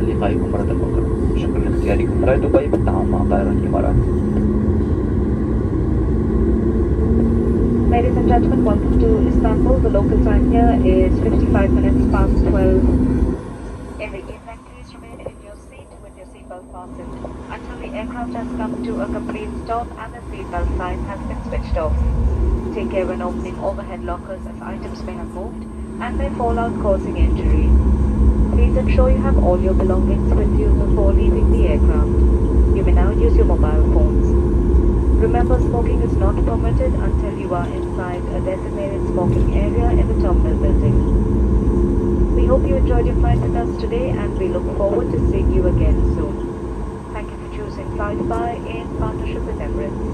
ونتطلع للقائكم مرة أخرى شكرا لاختياركم راي دبي بالتعاون مع طائرة الإمارات Ladies and gentlemen, welcome to Istanbul. The local time here is 55 minutes past 12. In the evening, please remain in your seat with your seatbelt fastened until the aircraft has come to a complete stop and the seatbelt sign has been switched off. Take care when opening overhead lockers as items may have moved and may fall out causing injury. Ensure you have all your belongings with you before leaving the aircraft. You may now use your mobile phones. Remember, smoking is not permitted until you are inside a designated smoking area in the terminal building. We hope you enjoyed your flight with us today and we look forward to seeing you again soon. Thank you for choosing Flydubai in partnership with Emirates.